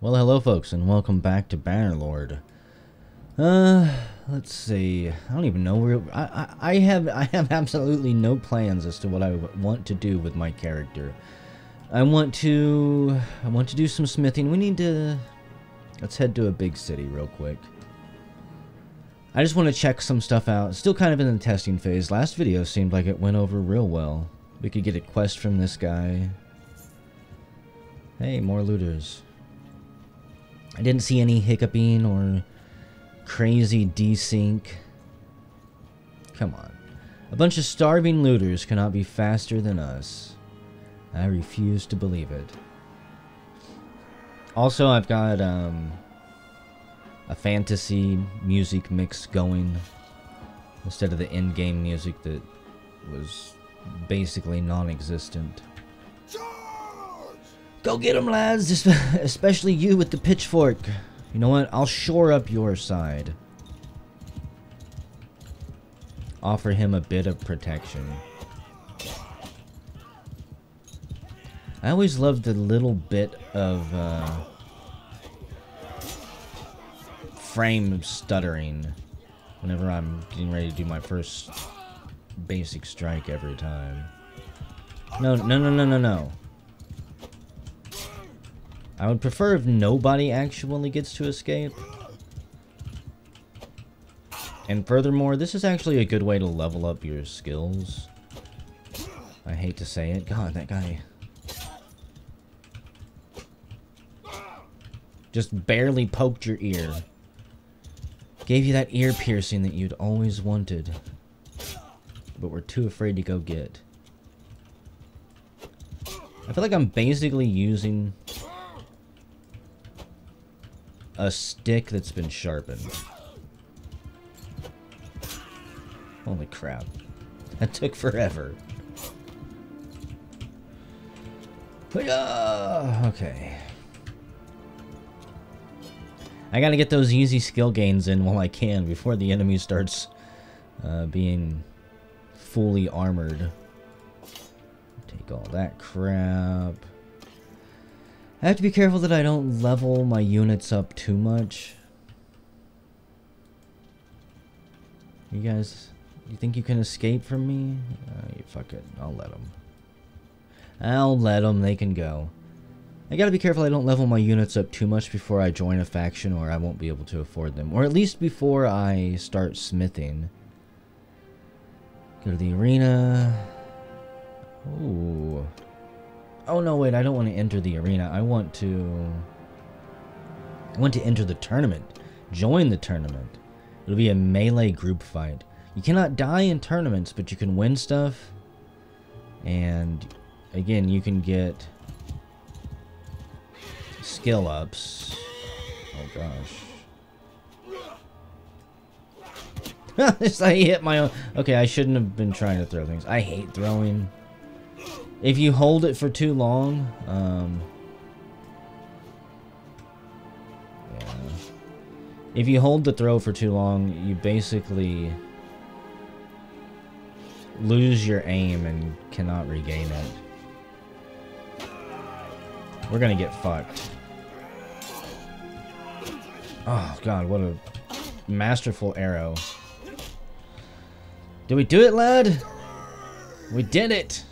Well, hello, folks, and welcome back to Bannerlord. Uh, let's see. I don't even know where. I, I, I have I have absolutely no plans as to what I want to do with my character. I want to I want to do some smithing. We need to. Let's head to a big city real quick. I just want to check some stuff out. Still kind of in the testing phase. Last video seemed like it went over real well. We could get a quest from this guy. Hey, more looters. I didn't see any hiccuping or crazy desync. Come on. A bunch of starving looters cannot be faster than us. I refuse to believe it. Also, I've got um, a fantasy music mix going instead of the in-game music that was basically non-existent. Go get him, lads! Especially you with the pitchfork. You know what? I'll shore up your side. Offer him a bit of protection. I always loved the little bit of uh, frame stuttering whenever I'm getting ready to do my first basic strike every time. No, no, no, no, no, no. I would prefer if nobody actually gets to escape. And furthermore, this is actually a good way to level up your skills. I hate to say it. God, that guy... Just barely poked your ear. Gave you that ear piercing that you'd always wanted. But were too afraid to go get. I feel like I'm basically using a stick that's been sharpened. Holy crap. That took forever. Okay. I gotta get those easy skill gains in while I can before the enemy starts uh, being fully armored. Take all that crap. I have to be careful that I don't level my units up too much. You guys, you think you can escape from me? Uh, you fuck it, I'll let them. I'll let them, they can go. I gotta be careful I don't level my units up too much before I join a faction or I won't be able to afford them. Or at least before I start smithing. Go to the arena. Ooh. Oh no, wait, I don't want to enter the arena. I want to... I want to enter the tournament. Join the tournament. It'll be a melee group fight. You cannot die in tournaments, but you can win stuff. And, again, you can get skill ups. Oh gosh. I hit my own. Okay, I shouldn't have been trying to throw things. I hate throwing. If you hold it for too long, um, yeah. If you hold the throw for too long, you basically lose your aim and cannot regain it. We're gonna get fucked. Oh god, what a masterful arrow. Did we do it, lad? We did it!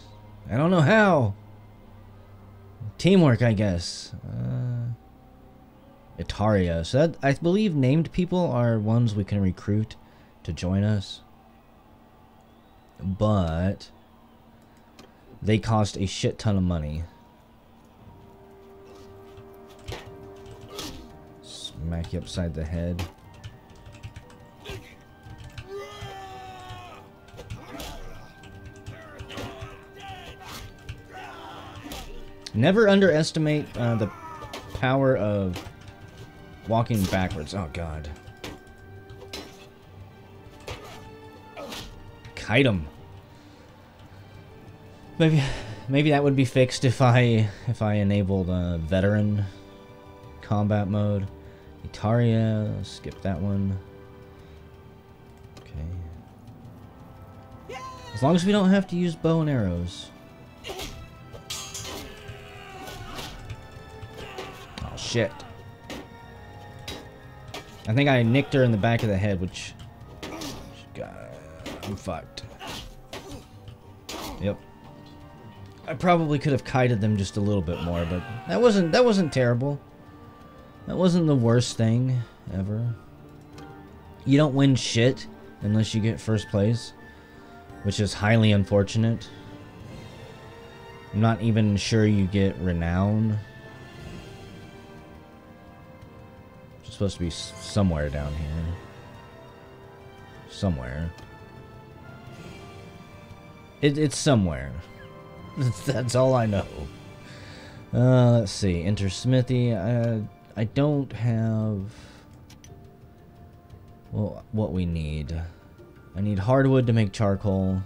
I don't know how. Teamwork, I guess. Uh, Itaria. So that, I believe named people are ones we can recruit to join us. But they cost a shit ton of money. Smack you upside the head. Never underestimate uh, the power of walking backwards. Oh, God. Kite him. Maybe, maybe that would be fixed if I if I enabled veteran combat mode. Itaria, skip that one. Okay. As long as we don't have to use bow and arrows. Shit. I think I nicked her in the back of the head, which... God, I'm fucked. Yep. I probably could have kited them just a little bit more, but that wasn't that wasn't terrible. That wasn't the worst thing ever. You don't win shit unless you get first place, which is highly unfortunate. I'm not even sure you get renown. Supposed to be somewhere down here. Somewhere. It, it's somewhere. That's all I know. Uh, let's see. Enter Smithy. I, I don't have... Well, what we need. I need hardwood to make charcoal.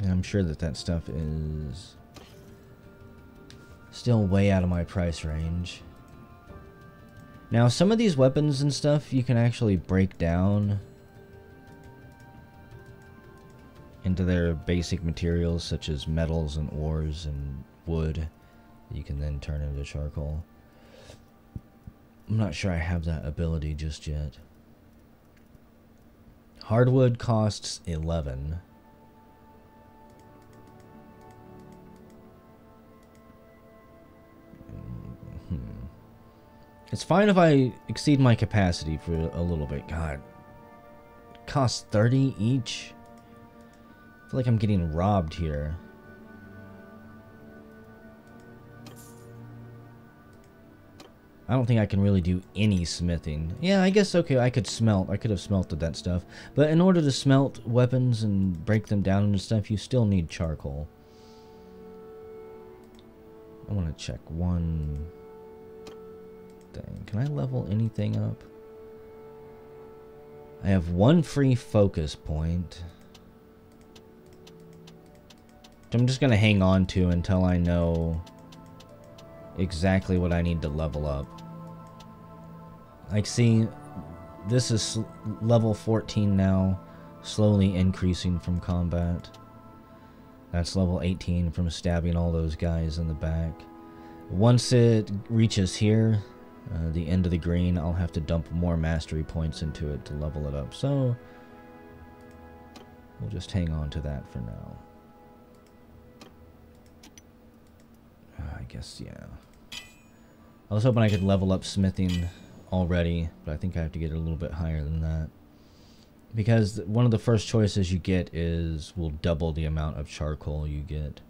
And I'm sure that that stuff is still way out of my price range. Now, some of these weapons and stuff you can actually break down into their basic materials such as metals and ores and wood you can then turn into charcoal. I'm not sure I have that ability just yet. Hardwood costs 11. It's fine if I exceed my capacity for a little bit. God. Costs 30 each? I feel like I'm getting robbed here. I don't think I can really do any smithing. Yeah, I guess, okay, I could smelt. I could have smelted that stuff. But in order to smelt weapons and break them down and stuff, you still need charcoal. I want to check one thing. Can I level anything up? I have one free focus point. I'm just going to hang on to until I know exactly what I need to level up. Like, see, this is level 14 now, slowly increasing from combat. That's level 18 from stabbing all those guys in the back. Once it reaches here, uh, the end of the green, I'll have to dump more mastery points into it to level it up. So, we'll just hang on to that for now. I guess, yeah. I was hoping I could level up smithing already, but I think I have to get a little bit higher than that. Because one of the first choices you get is will double the amount of charcoal you get.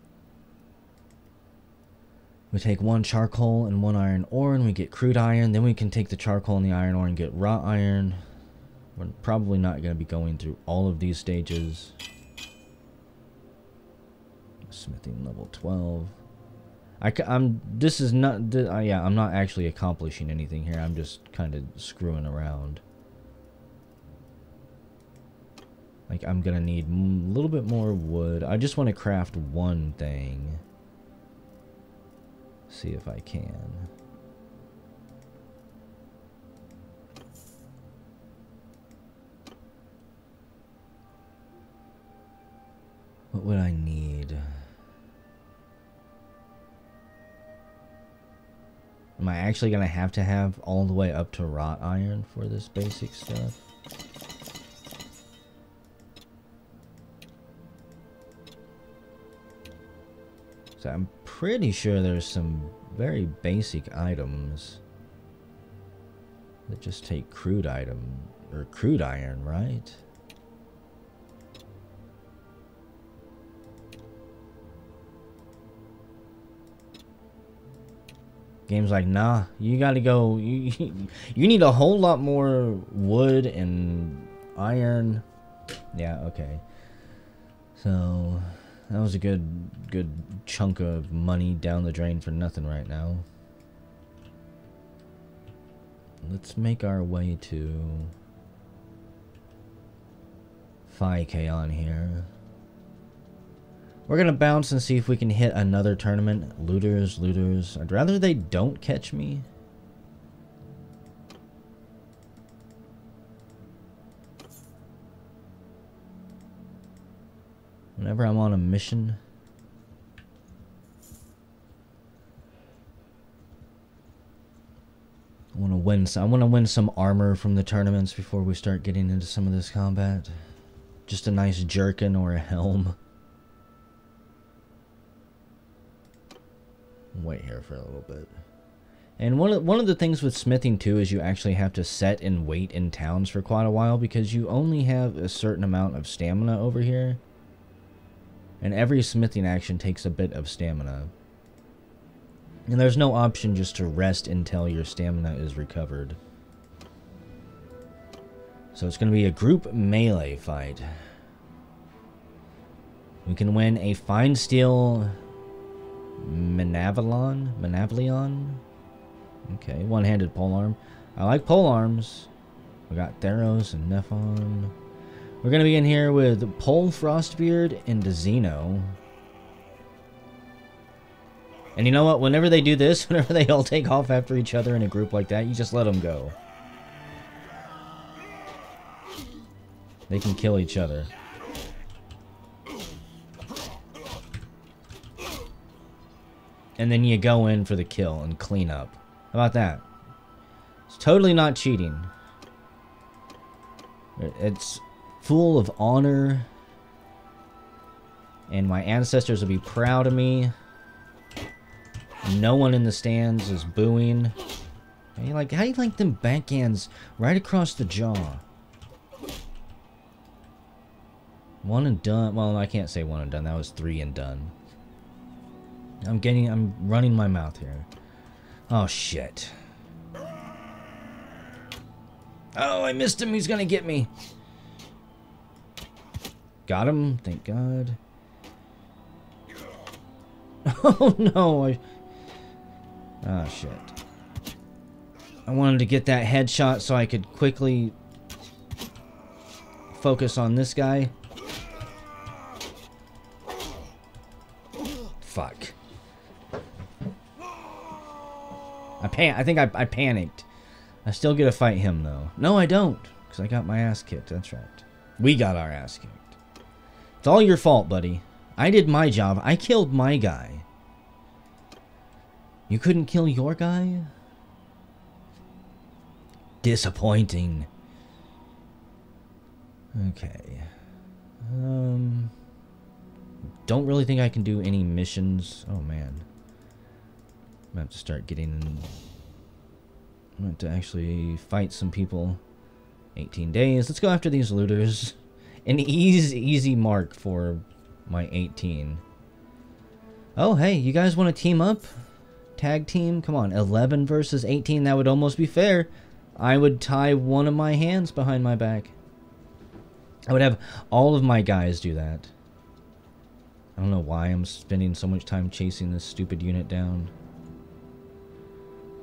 We take one charcoal and one iron ore and we get crude iron. Then we can take the charcoal and the iron ore and get wrought iron. We're probably not going to be going through all of these stages. Smithing level 12. I, am this is not, uh, yeah, I'm not actually accomplishing anything here. I'm just kind of screwing around. Like, I'm gonna need a little bit more wood. I just want to craft one thing. See if I can. What would I need? Am I actually going to have to have all the way up to wrought iron for this basic stuff? So I'm pretty sure there's some very basic items that just take crude item or crude iron, right? Game's like, nah, you gotta go. You, you need a whole lot more wood and iron. Yeah, okay. So, that was a good, good chunk of money down the drain for nothing right now. Let's make our way to 5k on here. We're to bounce and see if we can hit another tournament. Looters, looters. I'd rather they don't catch me. Whenever I'm on a mission. I want to win. Some, I want to win some armor from the tournaments before we start getting into some of this combat. Just a nice jerkin or a helm. Wait here for a little bit. And one of, one of the things with smithing too is you actually have to set and wait in towns for quite a while because you only have a certain amount of stamina over here. And every smithing action takes a bit of stamina. And there's no option just to rest until your stamina is recovered. So it's going to be a group melee fight. We can win a fine steel Manavalon? Manavlion? Okay, one-handed polearm. I like polearms. We got Theros and Nephon. We're going to be in here with Pole Frostbeard and Xeno. And you know what? Whenever they do this, whenever they all take off after each other in a group like that, you just let them go. They can kill each other. And then you go in for the kill and clean up. How about that? It's totally not cheating. It's full of honor. And my ancestors will be proud of me. No one in the stands is booing. How you like how you like them backhands right across the jaw? One and done. Well, I can't say one and done. That was three and done. I'm getting. I'm running my mouth here. Oh shit. Oh, I missed him. He's gonna get me. Got him. Thank God. Oh no. I Oh, shit. I wanted to get that headshot so I could quickly focus on this guy. Fuck. I pan I think I, I panicked. I still get to fight him, though. No, I don't. Because I got my ass kicked. That's right. We got our ass kicked. It's all your fault, buddy. I did my job. I killed my guy. You couldn't kill your guy? Disappointing. Okay. Um... Don't really think I can do any missions. Oh, man. I'm gonna have to start getting... I'm gonna have to actually fight some people. 18 days. Let's go after these looters. An easy, easy mark for my 18. Oh, hey, you guys want to team up? tag team. Come on, 11 versus 18. That would almost be fair. I would tie one of my hands behind my back. I would have all of my guys do that. I don't know why I'm spending so much time chasing this stupid unit down.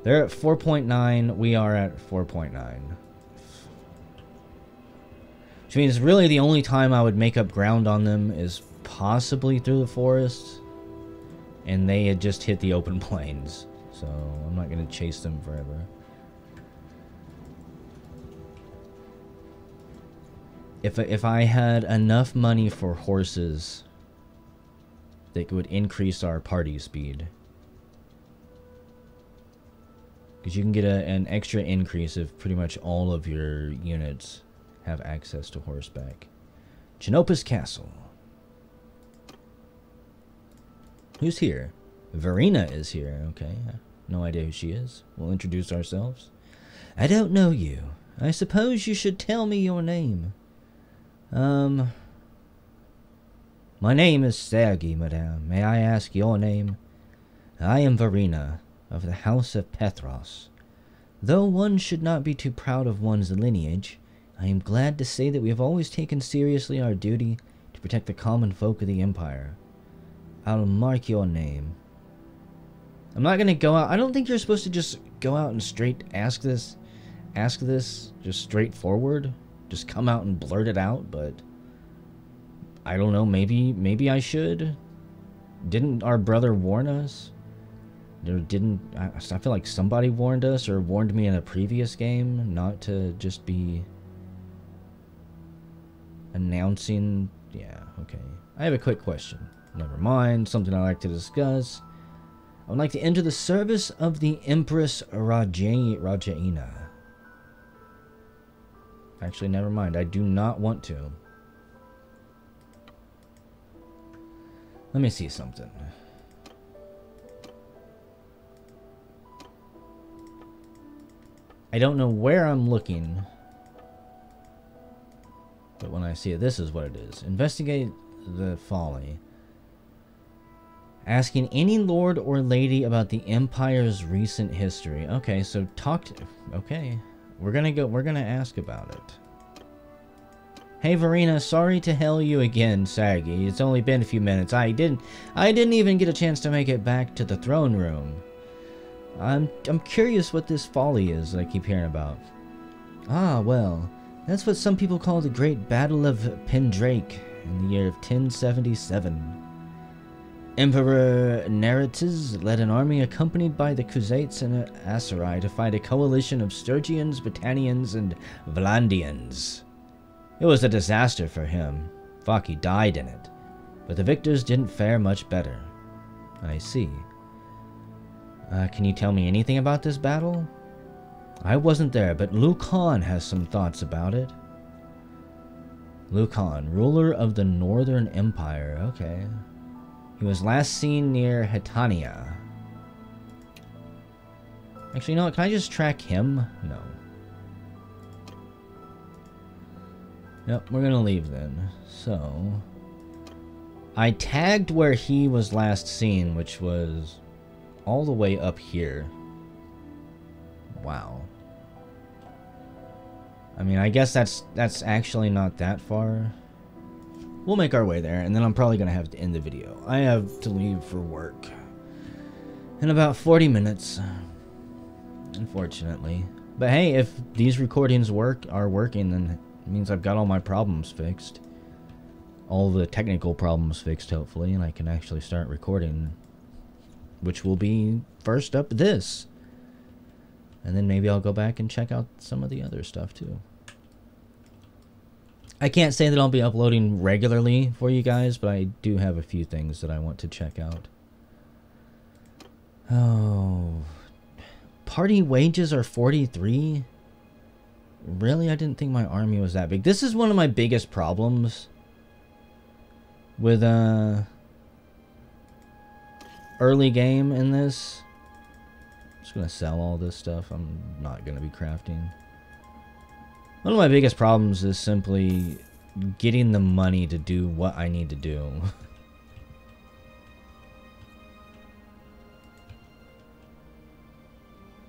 They're at 4.9. We are at 4.9. Which means really the only time I would make up ground on them is possibly through the forest and they had just hit the open plains. So I'm not going to chase them forever. If, if I had enough money for horses that would increase our party speed. Because you can get a, an extra increase of pretty much all of your units have access to horseback. Chinopus Castle. Who's here? Verena is here. Okay. No idea who she is. We'll introduce ourselves. I don't know you. I suppose you should tell me your name. Um... My name is Sergi, madame. May I ask your name? I am Verena, of the House of Petros. Though one should not be too proud of one's lineage, I am glad to say that we have always taken seriously our duty to protect the common folk of the Empire. I'll mark your name. I'm not gonna go out. I don't think you're supposed to just go out and straight ask this, ask this just straightforward. Just come out and blurt it out. But I don't know. Maybe maybe I should. Didn't our brother warn us? There didn't. I, I feel like somebody warned us or warned me in a previous game not to just be announcing. Yeah. Okay. I have a quick question. Never mind, something I like to discuss. I would like to enter the service of the Empress Raja Rajaina. Actually, never mind. I do not want to. Let me see something. I don't know where I'm looking. But when I see it, this is what it is. Investigate the folly. Asking any lord or lady about the Empire's recent history. Okay, so talk to... Okay. We're gonna go... We're gonna ask about it. Hey Verena, sorry to hell you again, Saggy. It's only been a few minutes. I didn't... I didn't even get a chance to make it back to the throne room. I'm... I'm curious what this folly is that I keep hearing about. Ah, well... That's what some people call the Great Battle of Pendraic in the year of 1077. Emperor Nerites led an army accompanied by the Khuzaits and Aserai to fight a coalition of Sturgians, Battanians, and Vlandians. It was a disaster for him. Faki died in it, but the victors didn't fare much better. I see. Uh, can you tell me anything about this battle? I wasn't there, but Lucon has some thoughts about it. Lucon, ruler of the Northern Empire. Okay. He was last seen near Hetania. Actually, you know what? Can I just track him? No. Yep, we're gonna leave then. So... I tagged where he was last seen, which was all the way up here. Wow. I mean, I guess that's that's actually not that far. We'll make our way there, and then I'm probably going to have to end the video. I have to leave for work in about 40 minutes, unfortunately. But hey, if these recordings work are working, then it means I've got all my problems fixed. All the technical problems fixed, hopefully, and I can actually start recording. Which will be, first up, this. And then maybe I'll go back and check out some of the other stuff too. I can't say that I'll be uploading regularly for you guys, but I do have a few things that I want to check out. Oh. Party wages are 43? Really? I didn't think my army was that big. This is one of my biggest problems with uh early game in this just gonna sell all this stuff. I'm not gonna be crafting. One of my biggest problems is simply getting the money to do what I need to do.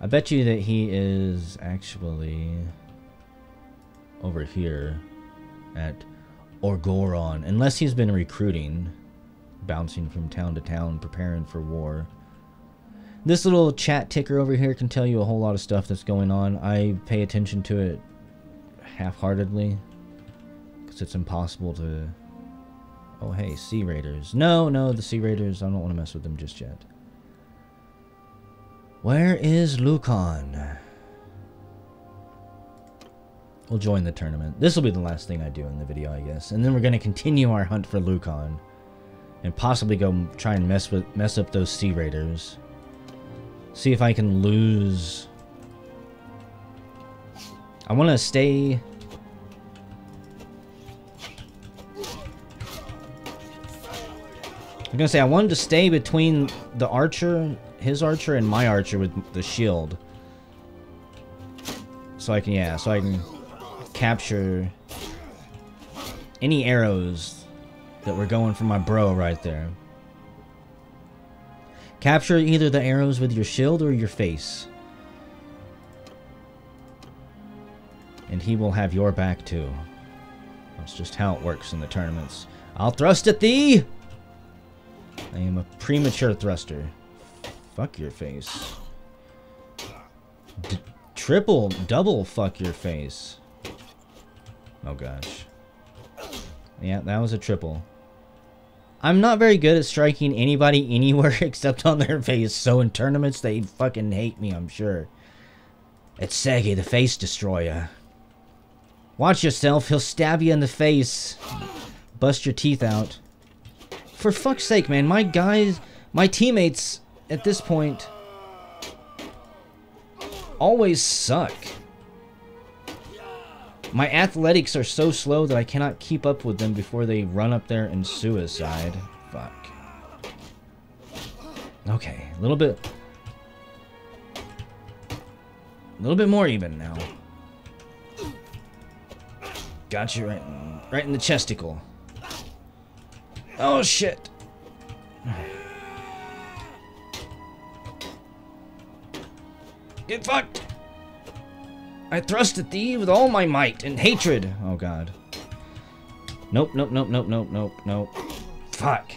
I bet you that he is actually over here at Argoron, unless he's been recruiting, bouncing from town to town, preparing for war. This little chat ticker over here can tell you a whole lot of stuff that's going on. I pay attention to it half-heartedly because it's impossible to... Oh, hey, Sea Raiders. No, no, the Sea Raiders, I don't want to mess with them just yet. Where is Lucon? We'll join the tournament. This will be the last thing I do in the video, I guess. And then we're going to continue our hunt for Lucon. And possibly go try and mess with mess up those Sea Raiders. See if I can lose... I want to stay... I'm gonna say I wanted to stay between the archer, his archer, and my archer with the shield. So I can, yeah, so I can capture any arrows that were going for my bro right there. Capture either the arrows with your shield or your face. And he will have your back too. That's just how it works in the tournaments. I'll thrust at thee! I am a premature thruster. Fuck your face. D triple, double fuck your face. Oh gosh. Yeah, that was a triple. I'm not very good at striking anybody anywhere except on their face, so in tournaments they fucking hate me, I'm sure. It's Segi, the face destroyer. Watch yourself, he'll stab you in the face. Bust your teeth out. For fuck's sake, man, my guys, my teammates at this point always suck. My athletics are so slow that I cannot keep up with them before they run up there and suicide. Fuck. Okay, a little bit... A little bit more even now. Got you right, right in the chesticle. Oh, shit. Get fucked! I thrust at thee with all my might and hatred. Oh, God. Nope, nope, nope, nope, nope, nope, nope. Fuck.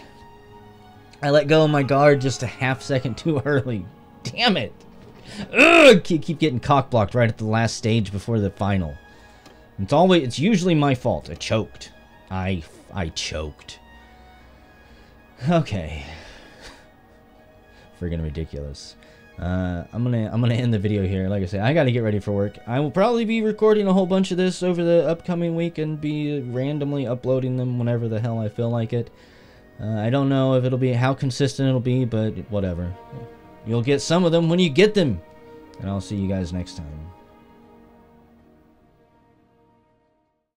I let go of my guard just a half second too early. Damn it. Ugh! Keep, getting cockblocked right at the last stage before the final. It's always, it's usually my fault. I choked. I, I choked. Okay. Friggin' ridiculous. Uh, I'm gonna I'm gonna end the video here. Like I said, I gotta get ready for work. I will probably be recording a whole bunch of this over the upcoming week and be randomly uploading them whenever the hell I feel like it. Uh, I don't know if it'll be how consistent it'll be, but whatever. You'll get some of them when you get them. And I'll see you guys next time.